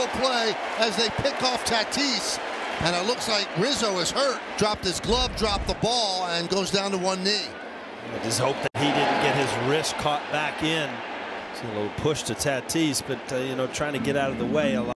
double play as they pick off Tatis. And it looks like Rizzo is hurt. Dropped his glove, dropped the ball, and goes down to one knee. I just hope that he didn't get his wrist caught back in. See a little push to Tatis, but uh, you know, trying to get out of the way. a lot.